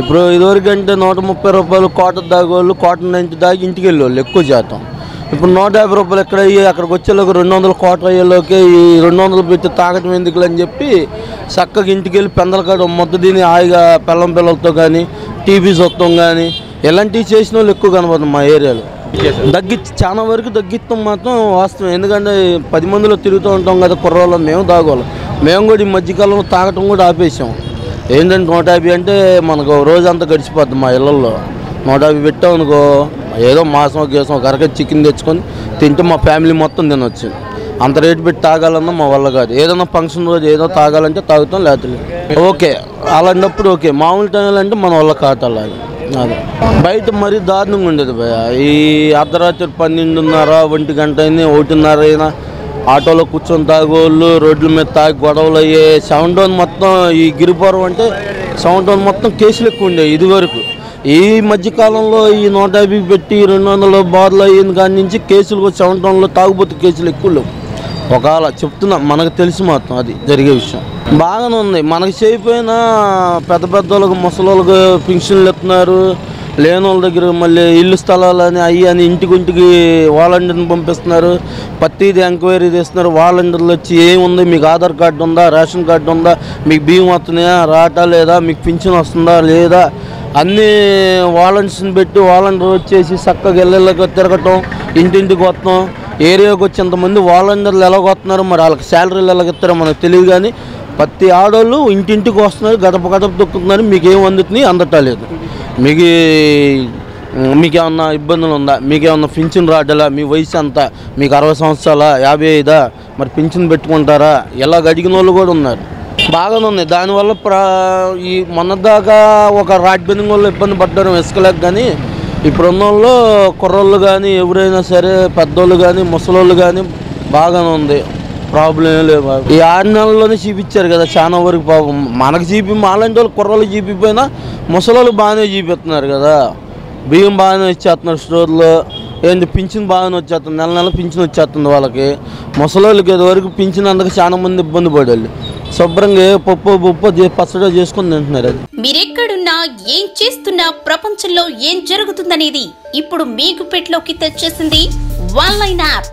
ఇప్పుడు ఇదివరకు అంటే నూట ముప్పై రూపాయలు కోట దాగోళ్ళు కోట నుంచి దాగి ఇంటికి వెళ్ళేవాళ్ళు ఎక్కువ శాతం. ఇప్పుడు నూట యాభై రూపాయలు ఎక్కడ అయ్యి అక్కడికి వచ్చేలోకి రెండు వందల కోట అయ్యేలోకి ఈ రెండు వందలు పెట్టి తాగటం ఎందుకు అని చెప్పి చక్కగా ఇంటికి వెళ్ళి పెందల కాడ మొత్తం దీన్ని హాయిగా పిల్లం పిల్లలతో కానీ టీవీ సొత్తం కానీ ఇలాంటివి చేసిన వాళ్ళు ఎక్కువ కనబడుతుంది మా ఏరియాలో. దగ్గి చాలా వరకు తగ్గిస్తాం మాత్రం వాస్తవం. ఎందుకంటే పది మందిలో తిరుగుతూ ఉంటాం కదా కుర్రోళ్ళం మేము తాగోళ్ళం మేము కూడా ఈ మధ్యకాలంలో తాగటం కూడా ఆపేసాం. ఏంటంటే నూట యాభై అంటే మనకు రోజంతా గడిచిపోద్ది మా ఇళ్ళల్లో. నూట యాభై పెట్టాం అనుకో ఏదో మాసం గీసం ఒక చికెన్ తెచ్చుకొని తింటే మా ఫ్యామిలీ మొత్తం తినొచ్చు. అంత రేటు పెట్టి తాగాలన్నా మా వల్ల కాదు. ఏదైనా ఫంక్షన్ రోజు ఏదో తాగాలంటే తాగుతాం లేకపోతే ఓకే అలాంటప్పుడు ఓకే. మామూలు టైంలో అంటే మన వల్ల కాదు అది అదే. బయట మరీ దారుణంగా ఉండేది భయ ఈ అర్ధరాత్రి పన్నెండున్నర ఒంటి గంట అయినా ఒకటిన్నర అయినా ఆటోలో కూర్చొని తాగోళ్ళు రోడ్ల మీద తాగి గొడవలు అయ్యే సెవెన్ డౌన్ మొత్తం ఈ గిరిపురం అంటే సెవెన్ టౌన్ మొత్తం కేసులు ఎక్కువ ఉండేవి ఇది వరకు ఈ మధ్యకాలంలో ఈ నూట యాభై పెట్టి రెండు వందల బార్లు అయ్యింది కాడి నుంచి కేసులు సెవెన్ టౌన్లో తాగుబోతు కేసులు ఎక్కువ లేవు. ఒకవేళ చెప్తున్నా మనకు తెలిసి మాత్రం అది జరిగే విషయం. బాగానే ఉంది. మనకి చేయకపోయినా పెద్ద పెద్ద వాళ్ళకి ముసలి వాళ్ళకి పింఛన్లు ఇస్తున్నారు. లేని వాళ్ళ దగ్గర మళ్ళీ ఇల్లు స్థలాలు అని అయ్యి అని ఇంటికి ఇంటికి వాలంటీర్ని పంపిస్తున్నారు. ప్రతిది ఎంక్వైరీ చేస్తున్నారు. వాలంటీర్లు వచ్చి ఏముంది? మీకు ఆధార్ కార్డు ఉందా? రేషన్ కార్డు ఉందా? మీకు బియ్యం వస్తున్నాయా? రాటా లేదా? మీకు పింఛన్ వస్తుందా లేదా? అన్ని వాలంటీర్స్ని పెట్టి వాలంటీర్ వచ్చేసి చక్కగా ఇళ్ళకి తిరగటం ఇంటింటికి వస్తాం. ఏరియాకి వచ్చి ఇంతమంది వాలంటీర్లు ఎలాగొస్తున్నారు మరి వాళ్ళకి శాలరీలు ఎలాగ ఇస్తారో మనకు తెలియదు కానీ ప్రతి ఆడవాళ్ళు ఇంటింటికి వస్తున్నారు గడప గడప దొక్కుతున్నారు మీకేం అందుతున్నాయి? అందటలేదు మీకు మీకు ఇబ్బందులు ఉందా మీకేమన్నా పింఛన్ రాడలా మీ వయసు ఎంత? మీకు అరవై సంవత్సరాల యాభై ఐదా? మరి పింఛన్ పెట్టుకుంటారా? ఇలాగ అడిగిన వాళ్ళు కూడా ఉన్నారు. బాగానే ఉంది. దానివల్ల ప్రా ఈ మొన్నదాకా ఒక రాడ్ బిందింగ్ వాళ్ళు ఇబ్బంది పడ్డారు ఇసుకలేక కానీ ఇప్పుడు ఉన్న వాళ్ళు కుర్రోళ్ళు కానీ ఎవరైనా సరే పెద్దోళ్ళు కానీ ముసలోళ్ళు కానీ బాగానే ఉంది. ప్రాబ్లం లేదు బాబు. ఈ ఆరు నెలల్లోనే చూపించారు కదా చాలా వరకు పాపం. మనకు చూపి మాలాంటి వాళ్ళు కుర్రలు చూపిపోయినా ముసలోళ్ళు బాగానే చూపిస్తున్నారు కదా. బియ్యం బాగానే ఇచ్చేస్తున్నారు స్టోర్లో. ఏంటి పింఛన్ బాగానే వచ్చేస్తుంది. నెల నెల పింఛన్ వచ్చేస్తుంది వాళ్ళకి. ముసలోళ్ళకి ఇదివరకు పింఛన్ అందక చాలా మంది ఇబ్బంది పడేవాళ్ళు. శుభ్రంగా పప్పు పప్పు పచ్చడి చేసుకుని తింటున్నారు అది. మీరెక్కడున్నా ఏం చేస్తున్నా ప్రపంచంలో ఏం జరుగుతుందనేది ఇప్పుడు మీకు పెట్లోకి తెచ్చేసింది one line app.